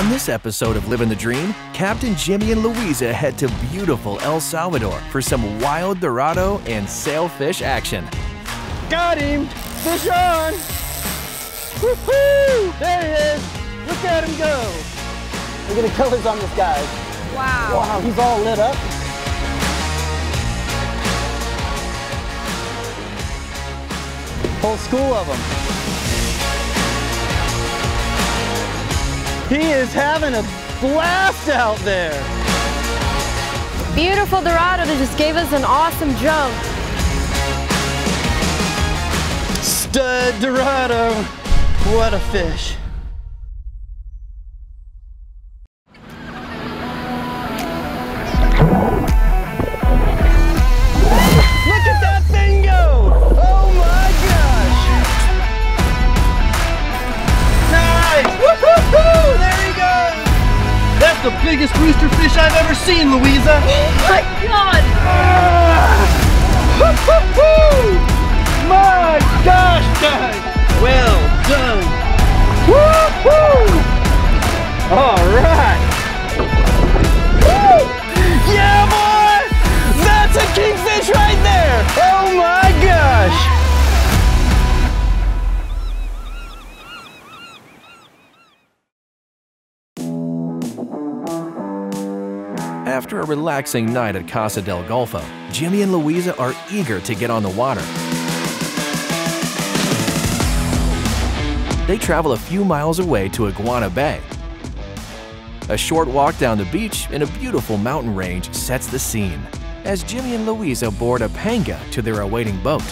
On this episode of Living the Dream, Captain Jimmy and Luiza head to beautiful El Salvador for some wild Dorado and sailfish action. Got him! Fish on! Woohoo! There he is! Look at him go! Look at the colors on this guy. Wow. Wow, he's all lit up. Whole school of them. He is having a blast out there. Beautiful Dorado that just gave us an awesome jump. Stud Dorado. What a fish. Seen, Luiza! Oh my God! Woo-hoo-hoo! My gosh, guys! Well done! Woo-hoo! All relaxing night at Casa del Golfo, Jimmy and Luiza are eager to get on the water. They travel a few miles away to Iguana Bay. A short walk down the beach in a beautiful mountain range sets the scene as Jimmy and Luiza board a panga to their awaiting boat.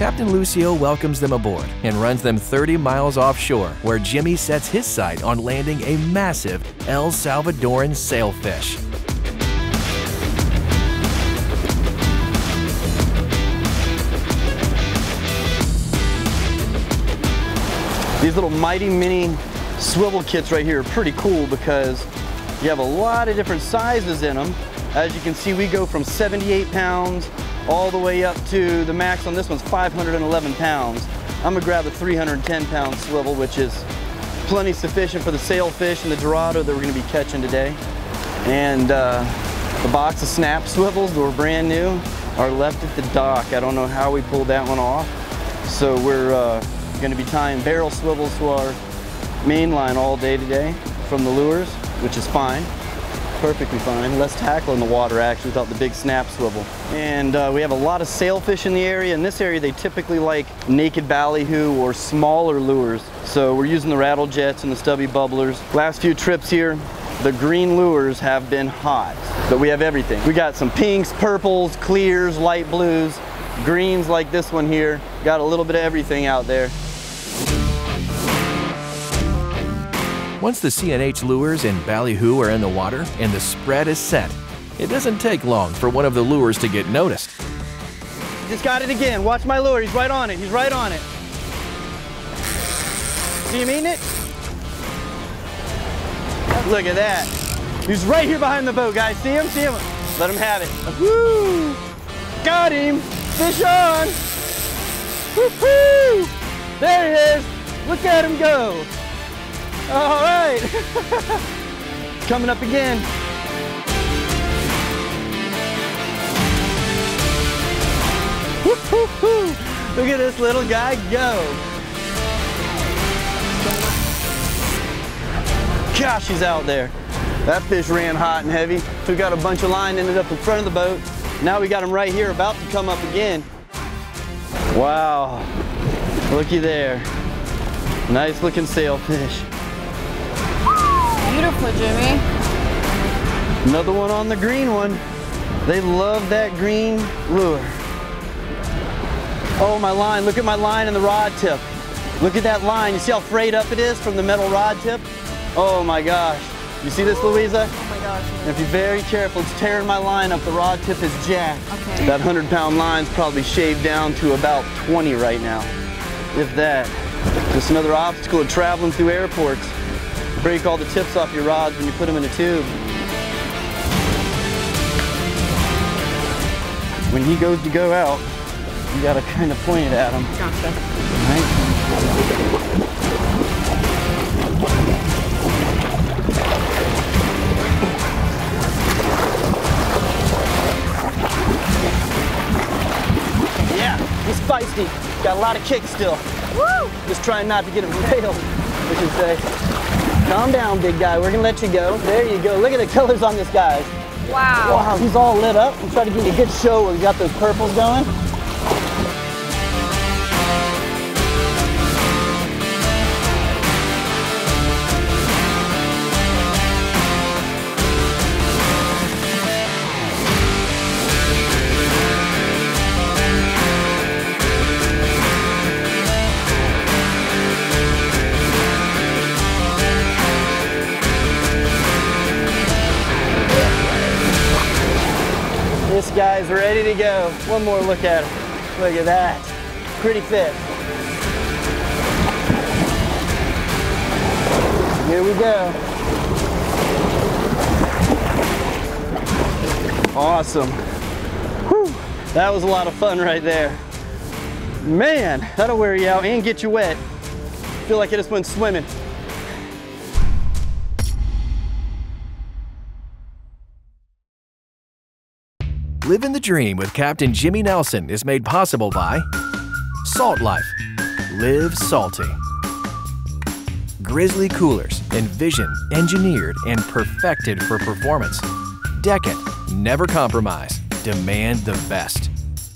Captain Lucio welcomes them aboard and runs them 30 miles offshore, where Jimmy sets his sight on landing a massive El Salvadoran sailfish. These little Mighty Mini swivel kits right here are pretty cool because you have a lot of different sizes in them. As you can see, we go from 78 pounds all the way up to the max on this one's 511 pounds. I'm gonna grab a 310 pound swivel, which is plenty sufficient for the sailfish and the Dorado that we're gonna be catching today. And uh, the box of snap swivels that were brand new are left at the dock. I don't know how we pulled that one off. So we're uh, gonna be tying barrel swivels to our main line all day today from the lures, which is fine perfectly fine. Less tackle in the water actually without the big snap swivel. And uh, we have a lot of sailfish in the area. In this area, they typically like naked ballyhoo or smaller lures. So we're using the rattle jets and the stubby bubblers. Last few trips here, the green lures have been hot, but we have everything. We got some pinks, purples, clears, light blues, greens like this one here. Got a little bit of everything out there. Once the C&H lures and ballyhoo are in the water and the spread is set, it doesn't take long for one of the lures to get noticed. Just got it again. Watch my lure. He's right on it. He's right on it. Do you mean it? Look at that. He's right here behind the boat, guys. See him? See him? Let him have it. Woo! Got him. Fish on. Woo-hoo! There he is. Look at him go. All right. Coming up again. Woo-hoo-hoo. Look at this little guy go. Gosh, he's out there. That fish ran hot and heavy. We got a bunch of line ended up in front of the boat. Now we got him right here about to come up again. Wow, looky there. Nice looking sailfish. Beautiful, Jimmy. Another one on the green one. They love that green lure. Oh, my line. Look at my line and the rod tip. Look at that line. You see how frayed up it is from the metal rod tip? Oh my gosh. You see this, Luiza? Oh my gosh. If you're very careful, it's tearing my line up. The rod tip is jacked. Okay. That 100 pound line's probably shaved down to about 20 right now. If that. Just another obstacle of traveling through airports break all the tips off your rods when you put them in a tube. When he goes to go out, you gotta kind of point it at him. Gotcha. Right? Yeah, he's feisty. Got a lot of kick still. Woo! Just trying not to get him railed, which is say. Calm down, big guy. We're gonna let you go. There you go. Look at the colors on this guy. Wow. Wow, he's all lit up. I'm trying to give you a good show where we got those purples going. One more look at him. Look at that. Pretty fit. Here we go. Awesome. Whew. That was a lot of fun right there. Man, that'll wear you out and get you wet. Feel like I just went swimming. Living the Dream with Captain Jimmy Nelson is made possible by Salt Life. Live salty. Grizzly Coolers, envisioned, engineered, and perfected for performance. Decant, never compromise, demand the best.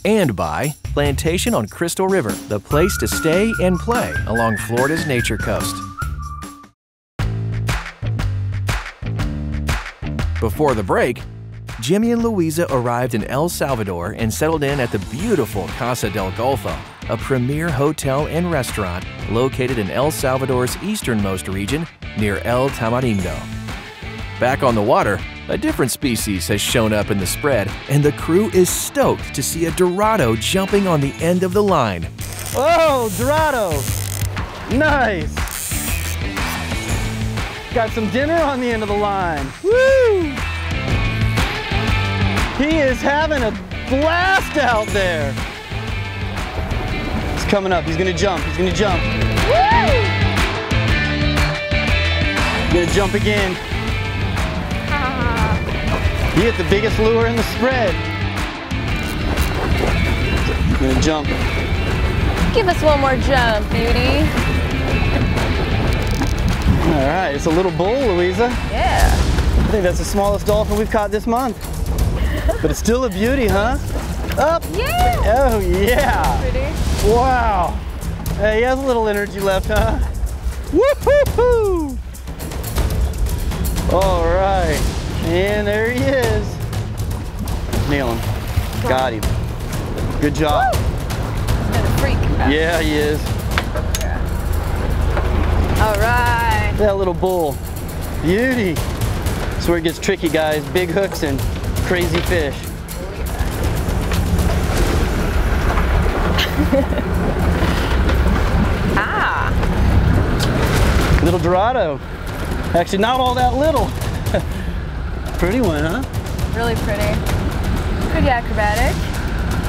And by Plantation on Crystal River, the place to stay and play along Florida's nature coast. Before the break, Jimmy and Luiza arrived in El Salvador and settled in at the beautiful Casa del Golfo, a premier hotel and restaurant located in El Salvador's easternmost region near El Tamarindo. Back on the water, a different species has shown up in the spread, and the crew is stoked to see a Dorado jumping on the end of the line. Oh, Dorado. Nice. Got some dinner on the end of the line. Woo! He is having a blast out there. He's coming up. He's gonna jump. He's gonna jump. He's gonna jump again. He hit the biggest lure in the spread. He's gonna jump. Give us one more jump, beauty. All right, it's a little bull, Luiza. Yeah. I think that's the smallest dolphin we've caught this month. But it's still a beauty, huh? Up. Yeah. Oh, yeah. Pretty. Wow. Hey, he has a little energy left, huh? Woo-hoo-hoo! All right. And there he is. Nail him. Got him. Good job. Been a freak. Yeah, he is. All right. That little bull. Beauty. That's where it gets tricky, guys. Big hooks and crazy fish. Ah. Little Dorado. Actually, not all that little. Pretty one, huh? Really pretty. Pretty acrobatic.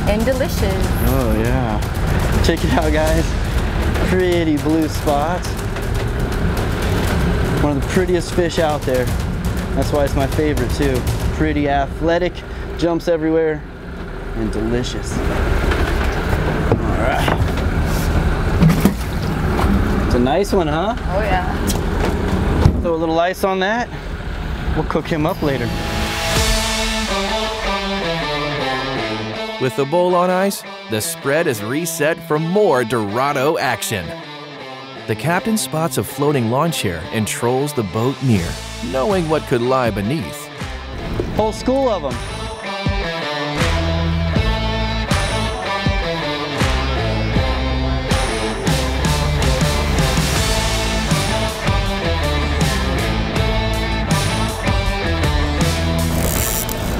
And delicious. Oh, yeah. Check it out, guys. Pretty blue spots. One of the prettiest fish out there. That's why it's my favorite, too. Pretty athletic, jumps everywhere, and delicious. All right. It's a nice one, huh? Oh yeah. Throw a little ice on that. We'll cook him up later. With the bowl on ice, the spread is reset for more Dorado action. The captain spots a floating lawn chair and trolls the boat near, knowing what could lie beneath. Whole school of them.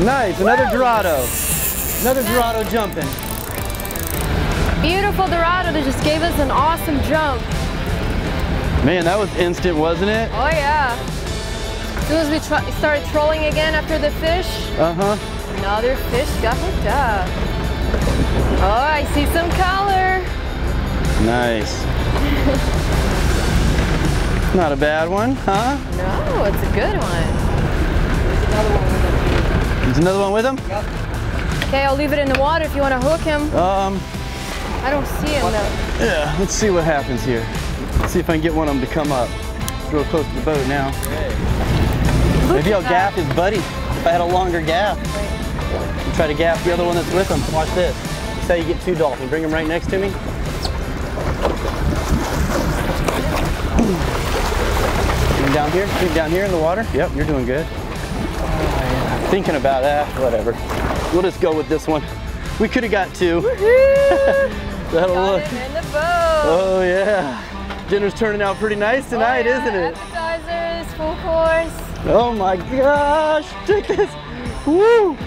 Nice, another Dorado. Another Dorado jumping. Beautiful Dorado that just gave us an awesome jump. Man, that was instant, wasn't it? Oh yeah. As soon as we started trolling again after the fish, Uh-huh. another fish got hooked up. Oh, I see some color. Nice. Not a bad one, huh? No, it's a good one. There's another one with him? Okay, I'll leave it in the water if you want to hook him. Um, I don't see him though. Yeah, let's see what happens here. Let's see if I can get one of them to come up. It's real close to the boat now. Look Maybe at I'll that. gaff his buddy if I had a longer gaff. And try to gaff the other one that's with him. Watch this. This how you get two dolphins. Bring them right next to me. Keep 'em down here. Keep 'em down here in the water. Yep, you're doing good. Thinking about that. Whatever. We'll just go with this one. We could have got two. That'll Got look. him in the boat. Oh yeah. Dinner's turning out pretty nice tonight, Oh, yeah, isn't it? Appetizers, full course. Oh my gosh, check this. Woo!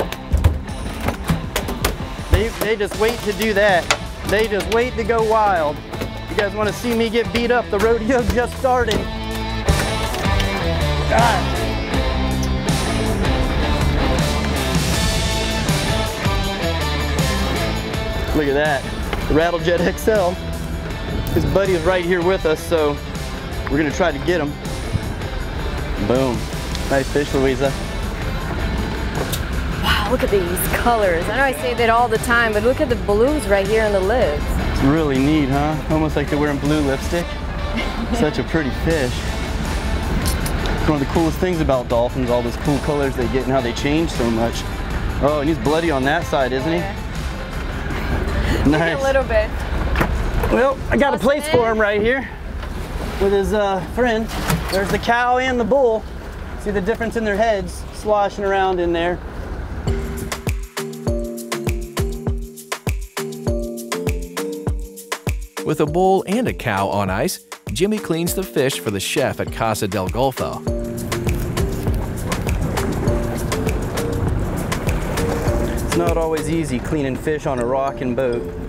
They, they just wait to do that. They just wait to go wild. You guys want to see me get beat up? The rodeo just started. God. Look at that. The Rattlejet XL. His buddy is right here with us, so we're gonna try to get him. Boom. Nice fish, Luiza. Wow, look at these colors. I know I say that all the time, but look at the blues right here in the lids. It's really neat, huh? Almost like they're wearing blue lipstick. Such a pretty fish. It's one of the coolest things about dolphins, all those cool colors they get and how they change so much. Oh, and he's bloody on that side, isn't he? Nice. A little bit. Well, I got a place for him right here with his uh, friend. There's the cow and the bull. See the difference in their heads sloshing around in there. With a bull and a cow on ice, Jimmy cleans the fish for the chef at Casa del Golfo. It's not always easy cleaning fish on a rocking boat.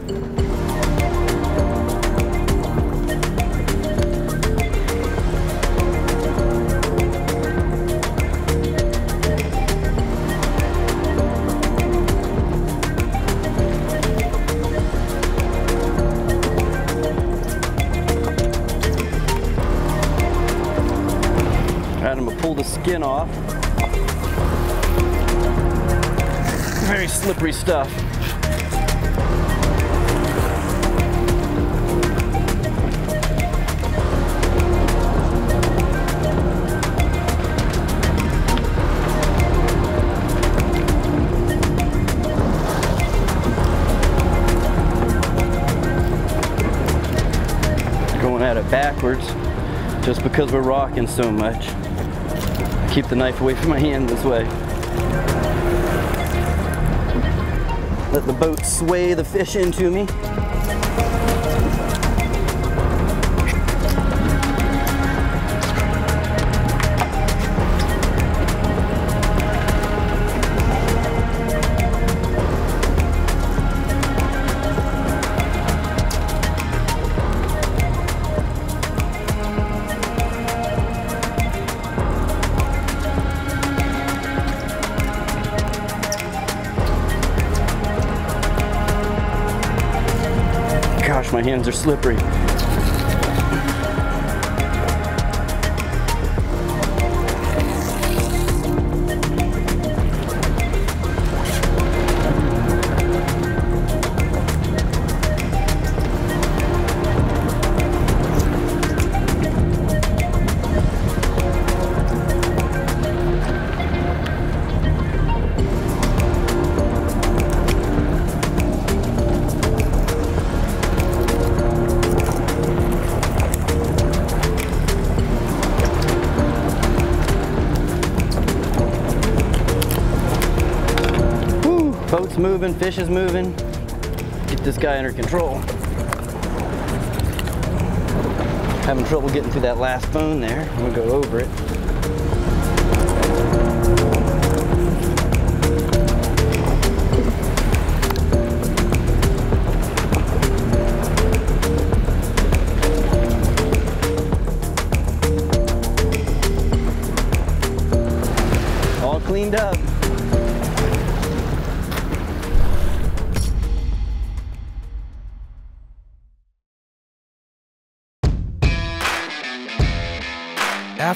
Off. Very slippery stuff. Going at it backwards just because we're rocking so much. Keep the knife away from my hand this way. Let the boat sway the fish into me. Hands are slippery. Moving, fish is moving. Get this guy under control. Having trouble getting through that last bone there. I'm gonna go over it.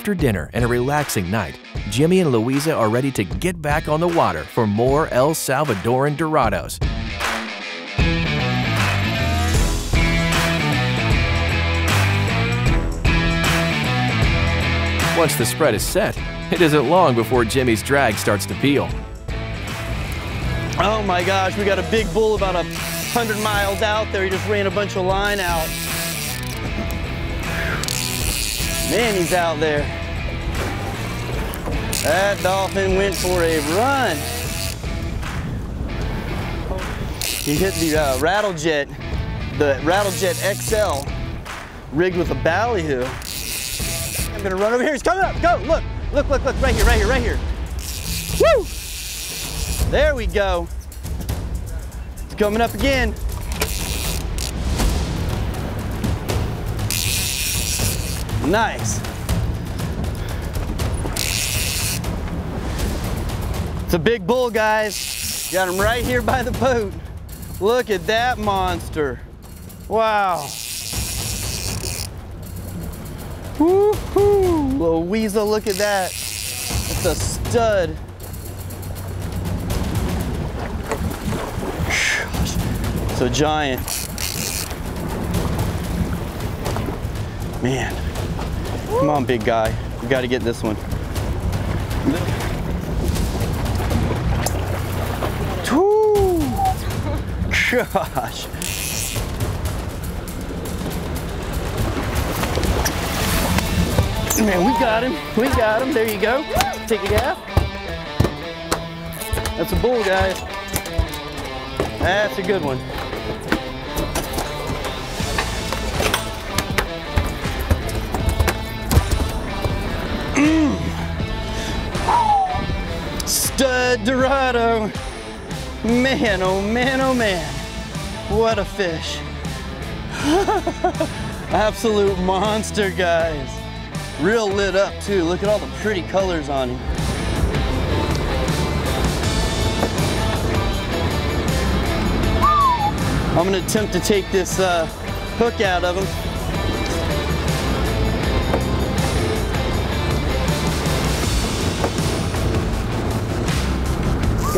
After dinner and a relaxing night, Jimmy and Luiza are ready to get back on the water for more El Salvadoran Dorados. Once the spread is set, it isn't long before Jimmy's drag starts to peel. Oh my gosh, we got a big bull about a hundred miles out there. He just ran a bunch of line out. Man, he's out there. That dolphin went for a run. He hit the uh, Rattlejet, the Rattlejet XL, rigged with a ballyhoo. I'm gonna run over here. He's coming up. Go. Look. Look. Look. Look. Right here. Right here. Right here. Woo! There we go. It's coming up again. Nice. It's a big bull, guys. Got him right here by the boat. Look at that monster. Wow. Woohoo! Luiza, look at that. It's a stud. It's a giant. Man. Come on, big guy. We got to get this one. Woo! Gosh. Man, we got him. We got him. There you go. Take a gaff. That's a bull, guys. That's a good one. Stud Dorado. Man, oh man, oh man. What a fish. Absolute monster, guys. Real lit up too. Look at all the pretty colors on him. I'm gonna attempt to take this uh, hook out of him.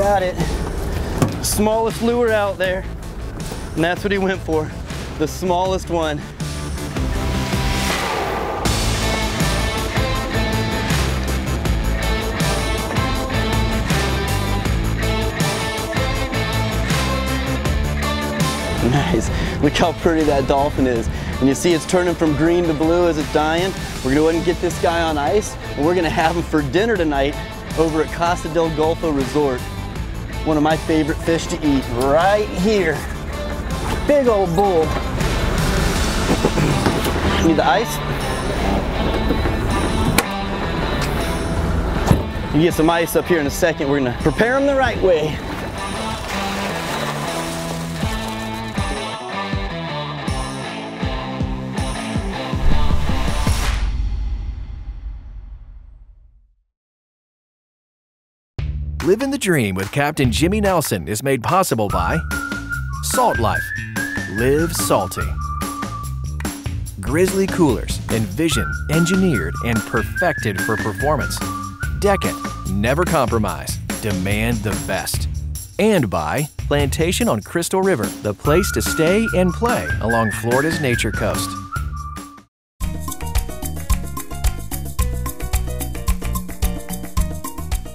Got it. Smallest lure out there. And that's what he went for. The smallest one. Nice. Look how pretty that dolphin is. And you see it's turning from green to blue as it's dying. We're gonna go ahead and get this guy on ice and we're gonna have him for dinner tonight over at Costa del Golfo Resort. One of my favorite fish to eat right here. Big old bull. Need the ice? You get some ice up here in a second. We're gonna prepare them the right way. Living the Dream with Captain Jimmy Nelson is made possible by Salt Life. Live salty. Grizzly Coolers, envisioned, engineered, and perfected for performance. Decant, never compromise, demand the best. And by Plantation on Crystal River, the place to stay and play along Florida's nature coast.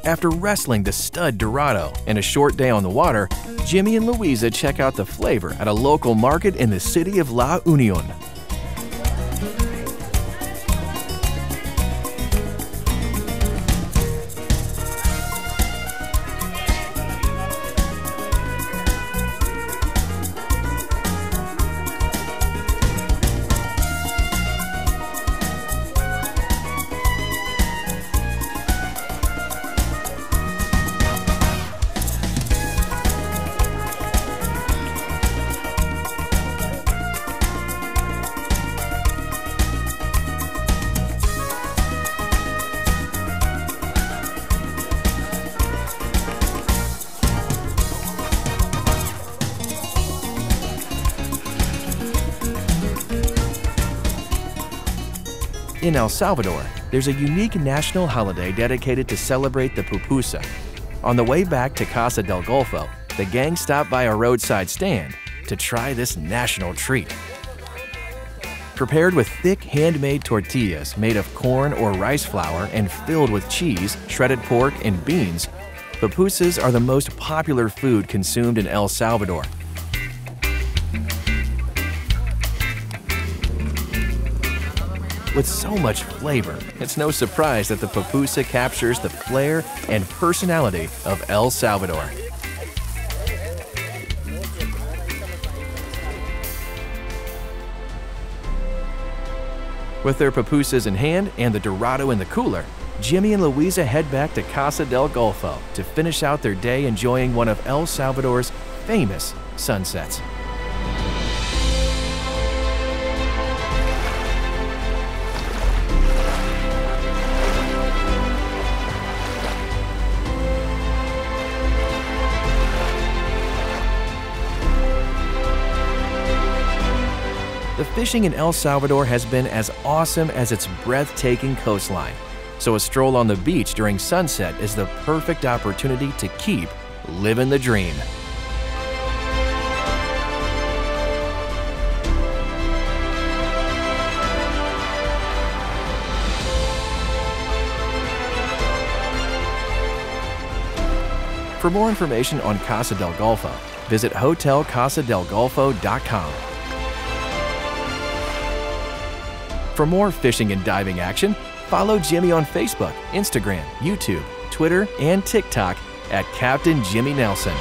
After wrestling the stud Dorado and a short day on the water, Jimmy and Luiza check out the flavor at a local market in the city of La Union. In El Salvador, there's a unique national holiday dedicated to celebrate the pupusa. On the way back to Casa del Golfo, the gang stopped by a roadside stand to try this national treat. Prepared with thick handmade tortillas made of corn or rice flour and filled with cheese, shredded pork, and beans, pupusas are the most popular food consumed in El Salvador. With so much flavor, it's no surprise that the pupusa captures the flair and personality of El Salvador. With their pupusas in hand and the Dorado in the cooler, Jimmy and Luiza head back to Casa del Golfo to finish out their day enjoying one of El Salvador's famous sunsets. Fishing in El Salvador has been as awesome as its breathtaking coastline, so a stroll on the beach during sunset is the perfect opportunity to keep living the dream. For more information on Casa del Golfo, visit hotelcasadelgolfo.com. For more fishing and diving action, follow Jimmy on Facebook, Instagram, YouTube, Twitter, and TikTok at Captain Jimmy Nelson.